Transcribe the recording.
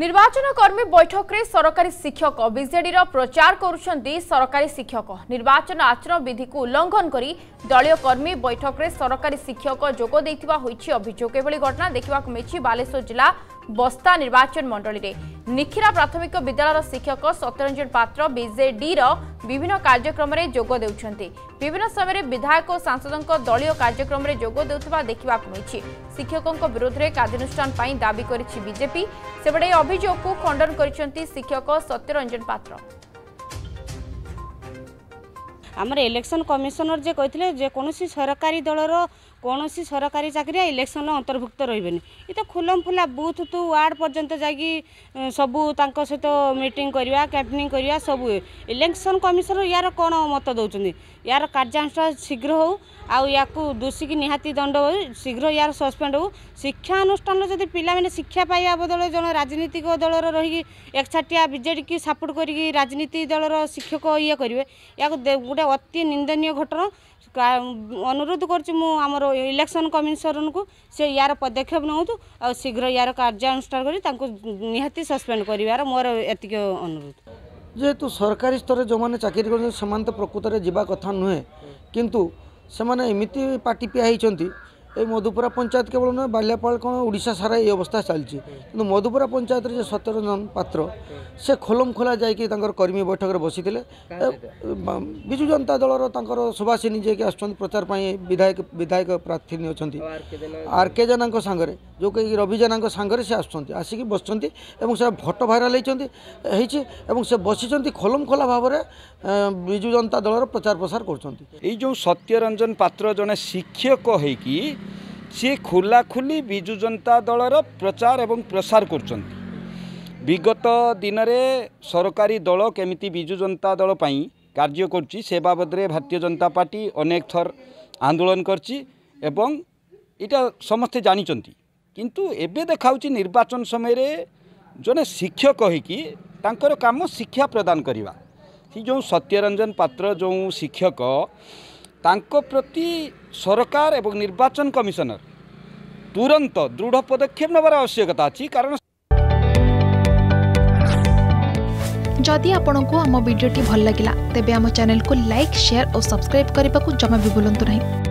ନିର୍ବାଚନ କର୍ମୀ ବୈଠକରେ ସରକାରୀ ଶିକ୍ଷକ ବିଜେଡିର ପ୍ରଚାର କରୁଛନ୍ତି ସରକାରୀ ଶିକ୍ଷକ ନିର୍ବାଚନ ଆଚରଣ ବିଧିକୁ ଉଲ୍ଲଂଘନ କରି ଦଳୀୟ କର୍ମୀ ବୈଠକରେ ସରକାରୀ ଶିକ୍ଷକ ଯୋଗ ଦେଇଥିବା ହୋଇଛି ଅଭିଯୋଗ ଏଭଳି ଘଟଣା ଦେଖିବାକୁ ମିଳିଛି ବାଲେଶ୍ୱର ଜିଲ୍ଲା ବସ୍ତା ନିର୍ବାଚନ ମଣ୍ଡଳୀରେ ନିଖିରା ପ୍ରାଥମିକ ବିଦ୍ୟାଳୟର ଶିକ୍ଷକ ସତ୍ୟରଞ୍ଜନ ପାତ୍ର ବିଜେଡିର ବିଭିନ୍ନ କାର୍ଯ୍ୟକ୍ରମରେ ଯୋଗ ଦେଉଛନ୍ତି ବିଭିନ୍ନ ସମୟରେ ବିଧାୟକ ଓ ସାଂସଦଙ୍କ ଦଳୀୟ କାର୍ଯ୍ୟକ୍ରମରେ ଯୋଗ ଦେଉଥିବା ଦେଖିବାକୁ ମିଳିଛି ଶିକ୍ଷକଙ୍କ ବିରୋଧରେ କାର୍ଯ୍ୟାନୁଷ୍ଠାନ ପାଇଁ ଦାବି କରିଛି ବିଜେପି ସେପଟେ ଏହି ଅଭିଯୋଗକୁ ଖଣ୍ଡନ କରିଛନ୍ତି ଶିକ୍ଷକ ସତ୍ୟରଞ୍ଜନ ପାତ୍ର ଆମର ଇଲେକ୍ସନ୍ କମିଶନର ଯେ କହିଥିଲେ ଯେକୌଣସି ସରକାରୀ ଦଳର କୌଣସି ସରକାରୀ ଚାକିରିଆ ଇଲେକ୍ସନ୍ରେ ଅନ୍ତର୍ଭୁକ୍ତ ରହିବେନି ଏ ତ ଖୁଲମଫୁଲା ବୁଥ୍ ଟୁ ୱାର୍ଡ଼ ପର୍ଯ୍ୟନ୍ତ ଯାଇକି ସବୁ ତାଙ୍କ ସହିତ ମିଟିଂ କରିବା କ୍ୟାମ୍ପେନିଂ କରିବା ସବୁ ଇଲେକ୍ସନ୍ କମିଶନର ୟାର କ'ଣ ମତ ଦେଉଛନ୍ତି ୟାର କାର୍ଯ୍ୟାନୁଷ୍ଠାନ ଶୀଘ୍ର ହେଉ ଆଉ ୟାକୁ ଦୋଷୀକି ନିହାତି ଦଣ୍ଡ ହେଉ ଶୀଘ୍ର ୟାର ସସ୍ପେଣ୍ଡ ହେଉ ଶିକ୍ଷାନୁଷ୍ଠାନରେ ଯଦି ପିଲାମାନେ ଶିକ୍ଷା ପାଇବା ବଦଳରେ ଜଣେ ରାଜନୈତିକ ଦଳର ରହିକି ଏକଛାଟିଆ ବିଜେଡ଼ିକି ସପୋର୍ଟ କରିକି ରାଜନୀତି ଦଳର ଶିକ୍ଷକ ଇଏ କରିବେ ୟାକୁ ଗୋଟେ अति निन्दनीय घटना अनुरोध गर्छु म इलेक्सन यार पदक्षेप पदक्षेपु आ शीघ्र यहाँ कार्यान्वान मोर गरेर अनुरोध जुन सरकारी स्तर जो चाकि प्रकृतले जुन कथा नुहेँ किन एमि पाहाइ এই মধুপুরা পঞ্চায়েত কেবল নয় বাল্যাপাল কোণ ওড়িশা সারা এই অবস্থা চালছে কিন্তু মধুপুরা পঞ্চায়েতের যে জন পাত্র সে খোলম খোলা যাই তাঁর কর্মী বৈঠকের বসিলে বিজু জনতা দলর তাঁর সুভাষিনী যে আসছেন প্রচার পাই বিধায়ক বিধায়ক প্রার্থী অনেক আর কে জেনা সাংরে যে রবি জেনা সাংরে সে আসছেন আসিকি বসছেন এবং সে ভোট ভাইরাল হয়েছে এবং সে বসিছেন খোলম খোলা ভাবে বিজু জনতা দলর প্রচার প্রসার করছেন এই যে সত্যরঞ্জন পাত্র জন শিক্ষক হয়েকি ସିଏ ଖୋଲାଖୋଲି ବିଜୁ ଜନତା ଦଳର ପ୍ରଚାର ଏବଂ ପ୍ରସାର କରୁଛନ୍ତି ବିଗତ ଦିନରେ ସରକାରୀ ଦଳ କେମିତି ବିଜୁ ଜନତା ଦଳ ପାଇଁ କାର୍ଯ୍ୟ କରୁଛି ସେ ବାବଦରେ ଭାରତୀୟ ଜନତା ପାର୍ଟି ଅନେକ ଥର ଆନ୍ଦୋଳନ କରିଛି ଏବଂ ଏଇଟା ସମସ୍ତେ ଜାଣିଛନ୍ତି କିନ୍ତୁ ଏବେ ଦେଖାଉଛି ନିର୍ବାଚନ ସମୟରେ ଜଣେ ଶିକ୍ଷକ ହୋଇକି ତାଙ୍କର କାମ ଶିକ୍ଷା ପ୍ରଦାନ କରିବା ସେ ଯେଉଁ ସତ୍ୟରଞ୍ଜନ ପାତ୍ର ଯେଉଁ ଶିକ୍ଷକ ତାଙ୍କ ପ୍ରତି ସରକାର ଏବଂ ନିର୍ବାଚନ କମିଶନର ତୁରନ୍ତ ଦୃଢ଼ ପଦକ୍ଷେପ ନେବାର ଆବଶ୍ୟକତା ଅଛି କାରଣ ଯଦି ଆପଣଙ୍କୁ ଆମ ଭିଡ଼ିଓଟି ଭଲ ଲାଗିଲା ତେବେ ଆମ ଚ୍ୟାନେଲକୁ ଲାଇକ୍ ସେୟାର ଓ ସବସ୍କ୍ରାଇବ୍ କରିବାକୁ ଜମା ବି ଭୁଲନ୍ତୁ ନାହିଁ